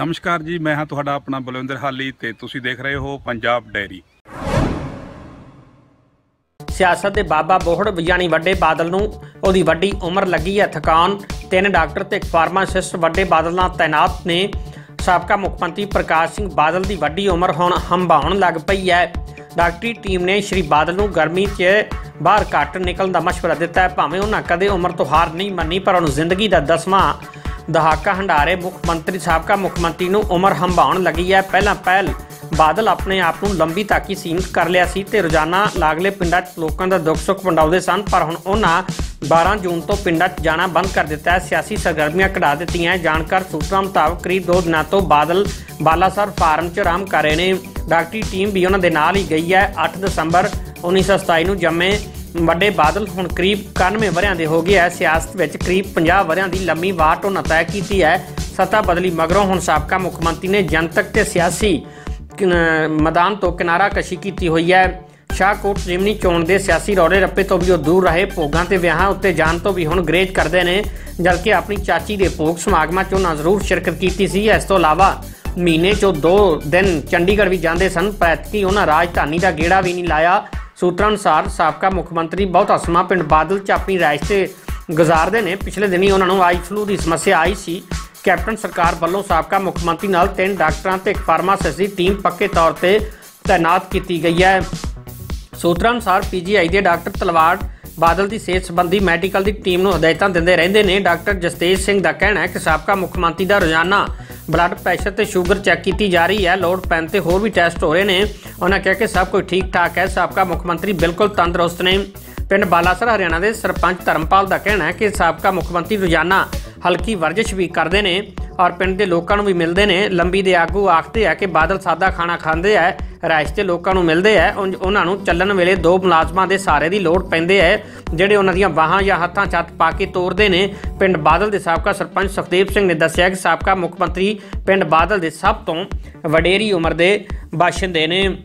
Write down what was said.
ਨਮਸਕਾਰ ਜੀ, ਮੈਂ ਹਾਂ ਤੁਹਾਡਾ ਆਪਣਾ ਬਲਵਿੰਦਰ ਹਾਲੀ ਤੇ ਤੁਸੀਂ ਦੇਖ ਰਹੇ ਹੋ ਪੰਜਾਬ ਡੈਰੀ। ਸਿਆਸਤ ਦੇ ਬਾਬਾ ਬੋਹੜ ਵਿਗਿਆਨੀ ਵੱਡੇ ਬਾਦਲ ਨੂੰ ਉਹਦੀ ਵੱਡੀ ਉਮਰ ਲੱਗੀ ਹੈ ਥਕਾਨ। ਤਿੰਨ ਡਾਕਟਰ ਤੇ ਇੱਕ ਫਾਰਮਾਸਿਸਟ ਵੱਡੇ ਬਾਦਲ ਨਾਲ ਤਾਇਨਾਤ ਨੇ। ਸਾਬਕਾ ਮੁੱਖ ਮੰਤਰੀ ਪ੍ਰਕਾਸ਼ ਸਿੰਘ ਬਾਦਲ ਦੀ ਵੱਡੀ ਉਮਰ ਹੁਣ ਹੰਭਾਉਣ ਲੱਗ ਪਈ ਹੈ। ਡਾਕਟਰੀ ਟੀਮ ਨੇ ਸ਼੍ਰੀ ਬਾਦਲ ਨੂੰ ਗਰਮੀ 'ਚ ਬਾਹਰ ਘੱਟ ਨਿਕਲਣ ਦਾ ਮਸ਼ਵਰਾ ਦਿੱਤਾ ਹੈ। ਭਾਵੇਂ ਉਹਨਾਂ ਕਦੇ ਉਮਰ ਤੋਂ ਹਾਰ ਨਹੀਂ ਮੰਨੀ, ਪਰ ਉਹਨੂੰ ਜ਼ਿੰਦਗੀ ਦਾ ਦਸਵਾਂ ਦਹਾਕਾ ਹੰਡਾਰੇ ਮੁੱਖ ਮੰਤਰੀ ਸਾਬਕਾ ਮੁੱਖ ਮੰਤਰੀ ਨੂੰ ਉਮਰ ਹੰਭਾਉਣ ਲੱਗੀ ਹੈ। ਪਹਿਲਾਂ ਪਹਿਲ ਬਾਦਲ ਆਪਣੇ ਆਪ ਨੂੰ ਲੰਬੀ ਤਾਕੀ ਸੀਮਿਤ ਕਰ ਲਿਆ ਸੀ ਤੇ ਰੋਜ਼ਾਨਾ ਲਾਗਲੇ ਪਿੰਡਾਂ 'ਚ ਲੋਕਾਂ ਦਾ ਦੁੱਖ ਸੁੱਖ ਵੰਡਾਉਂਦੇ ਸਨ, ਪਰ ਹੁਣ ਉਹਨਾਂ 12 ਜੂਨ ਤੋਂ ਪਿੰਡਾਂ 'ਚ ਜਾਣਾ ਬੰਦ ਕਰ ਦਿੱਤਾ ਹੈ। ਸਿਆਸੀ ਸਰਗਰਮੀਆਂ ਕਢਾ ਦਿੱਤੀਆਂ ਹੈ। ਜਾਣਕਾਰ ਸੂਤਰਾਂ ਮੁਤਾਬਕ ਕਰੀਬ 2 ਦਿਨਾਂ ਤੋਂ ਬਾਦਲ ਬਾਲਾਸਰ ਫਾਰਮ 'ਚ ਆਰਾਮ ਕਰ ਰਹੇ ਨੇ। ਡਾਕਟਰੀ ਟੀਮ ਵੀ ਉਹਨਾਂ ਦੇ ਨਾਲ ਹੀ ਗਈ ਹੈ। 8 ਦਸੰਬਰ 1927 ਨੂੰ ਜੰਮੇ ਵੱਡੇ ਬਾਦਲ ਹੁਣ ਕਰੀਬ 91 ਵਰਿਆਂ ਦੇ ਹੋ ਗਏ ਹੈ ਸਿਆਸਤ ਵਿੱਚ ਕਰੀਬ 50 ਵਰਿਆਂ ਦੀ ਲੰਮੀ ਵਾਟ ਉਹਨਾਂ ਤੈਅ ਕੀਤੀ ਹੈ ਸੱਤਾ ਬਦਲੀ ਮਗਰੋਂ ਹੁਣ ਸਾਬਕਾ ਮੁੱਖ ਮੰਤਰੀ ਨੇ ਜਨਤਕ ਤੇ ਸਿਆਸੀ ਮੈਦਾਨ ਤੋਂ ਕਿਨਾਰਾ ਕਸ਼ੀ ਕੀਤੀ ਹੋਈ ਹੈ ਸ਼ਾਹਕੋਟ ਜਿਮਨੀ ਚੋਣ ਦੇ ਸਿਆਸੀ ਰੌਲੇ ਰੱਪੇ ਤੋਂ ਵੀ ਉਹ ਦੂਰ ਰਹੇ। ਭੋਗਾਂ ਤੇ ਵਿਆਹਾਂ ਉੱਤੇ ਜਾਣ ਤੋਂ ਵੀ ਹੁਣ ਗਰੇਜ ਕਰਦੇ ਨੇ। ਜਦਕਿ ਆਪਣੀ ਚਾਚੀ ਦੇ ਭੋਗ ਸਮਾਗਮਾਂ 'ਚ ਉਹਨਾਂ ਜ਼ਰੂਰ ਸ਼ਿਰਕਤ ਕੀਤੀ ਸੀ। ਇਸ ਤੋਂ ਇਲਾਵਾ ਮਹੀਨੇ 'ਚੋਂ ਦੋ ਦਿਨ ਚੰਡੀਗੜ੍ਹ ਵੀ ਜਾਂਦੇ ਸਨ। ਪਰ ਉਹਨਾਂ ਰਾਜਧਾਨੀ ਦਾ ਗੇੜਾ ਵੀ ਨਹੀਂ ਲਾਇਆ। ਸੂਤਰਾਂ ਅਨੁਸਾਰ ਸਾਬਕਾ ਮੁੱਖ ਮੰਤਰੀ ਬਹੁਤਾ ਸਮਾਂ ਪਿੰਡ ਬਾਦਲ 'ਚ ਆਪਣੀ ਤੇ ਗੁਜ਼ਾਰਦੇ ਨੇ। ਪਿਛਲੇ ਦਿਨੀ ਉਹਨਾਂ ਨੂੰ ਆਈ ਫਲੂ ਦੀ ਸਮੱਸਿਆ ਆਈ ਸੀ। ਕੈਪਟਨ ਸਰਕਾਰ ਵੱਲੋਂ ਸਾਬਕਾ ਮੁੱਖ ਮੰਤਰੀ ਨਾਲ ਤਿੰਨ ਡਾਕਟਰਾਂ ਤੇ ਇੱਕ ਫਾਰਮਾਸਿਸਟ ਦੀ ਟੀਮ ਪੱਕੇ ਤੌਰ ਤੇ ਤਾਇਨਾਤ ਕੀਤੀ ਗਈ ਹੈ। ਸੂਤਰਾਂ ਅਨੁਸਾਰ ਪੀਜੀਆਈ ਦੇ ਡਾਕਟਰ ਤਲਵਾਰ ਬਾਦਲ ਦੀ ਸਿਹਤ ਸੰਬੰਧੀ ਮੈਡੀਕਲ ਦੀ ਟੀਮ ਨੂੰ ਹਦਾਇਤਾਂ ਦਿੰਦੇ ਰਹਿੰਦੇ ਨੇ। ਡਾਕਟਰ ਜਸਤੇਜ ਸਿੰਘ ਦਾ ਕਹਿਣਾ ਹੈ ਕਿ ਸਾਬਕਾ ਮੁੱਖ ਮੰਤਰੀ ਦਾ ਰੋਜ਼ਾਨਾ ਬਲੱਡ ਪ੍ਰੈਸ਼ਰ ਤੇ ਸ਼ੂਗਰ ਚੈੱਕ ਕੀਤੀ ਜਾ ਰਹੀ ਹੈ। ਲੋੜ ਪੈਣ ਤੇ ਹੋਰ ਵੀ ਟੈਸਟ ਹੋ ਰਹੇ ਨੇ। ਉਹਨਾਂ ਕਿਹਾ ਕਿ ਸਭ ਕੁਝ ਠੀਕ ਠਾਕ ਹੈ। ਸਾਬਕਾ ਮੁੱਖ ਮੰਤਰੀ ਬਿਲਕੁਲ ਤੰਦਰੁਸਤ ਨੇ। ਪਿੰਡ ਬਾਲਾਸਰ, ਹਰਿਆਣਾ ਦੇ ਸਰਪੰਚ ਧਰਮਪਾਲ ਦਾ ਕਹਿਣਾ ਹੈ ਕਿ ਸਾਬਕਾ ਮੁੱਖ ਮੰਤਰੀ ਰੋਜ਼ਾਨਾ ਹਲਕੀ ਵਰਜਿਸ਼ ਵੀ ਕਰਦੇ ਨੇ ਔਰ ਪਿੰਡ ਦੇ ਲੋਕਾਂ ਨੂੰ ਵੀ ਮਿਲਦੇ ਨੇ। ਲੰਬੀ ਦੇ ਆਗੂ ਆਖਦੇ ਆ ਕਿ ਬਾਦਲ ਸਾਦਾ ਖਾਣਾ ਖਾਂਦੇ ਆ। ਰਾਇਸ਼ ਤੇ ਲੋਕਾਂ ਨੂੰ ਮਿਲਦੇ ਆ। ਉੰਝ ਉਹਨਾਂ ਨੂੰ ਚੱਲਣ ਵੇਲੇ ਦੋ ਮੁਲਾਜ਼ਮਾਂ ਦੇ ਸਾਰੇ ਦੀ ਲੋੜ ਪੈਂਦੇ ਆ। ਜਿਹੜੇ ਉਹਨਾਂ ਦੀਆਂ ਬਾਹਾਂ ਜਾਂ ਹੱਥਾਂ 'ਚ ਹੱਥ ਪਾ ਕੇ ਤੋਰਦੇ ਨੇ, ਪਿੰਡ ਬਾਦਲ ਦੇ ਸਾਬਕਾ ਸਰਪੰਚ ਸੁਖਦੇਵ ਸਿੰਘ ਨੇ ਦੱਸਿਆ ਕਿ ਸਾਬਕਾ ਮੁੱਖ ਮੰਤਰੀ ਪਿੰਡ ਬਾਦਲ ਦੇ ਸਭ ਤੋਂ ਵਡੇਰੀ ਉਮਰ ਦੇ ਬਾਸ਼ਿੰਦੇ ਨੇ।